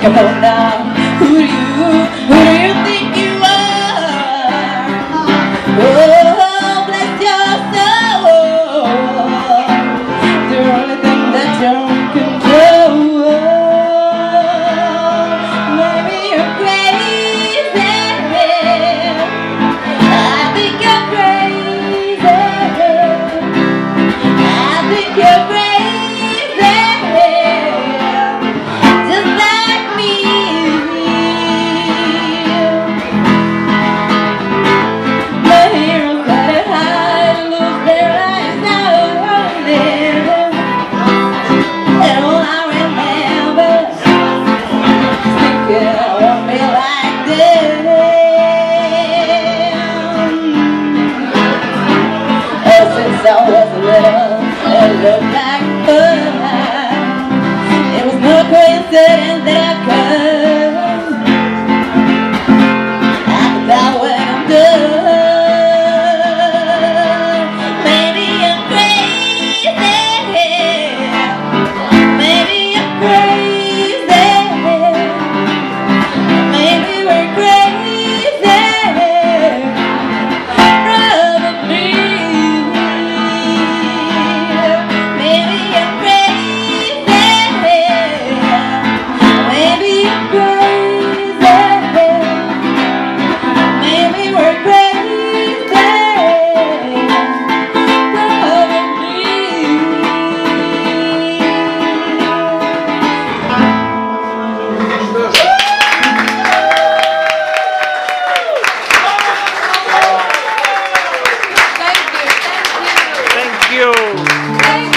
cảm ơn đã Brasil!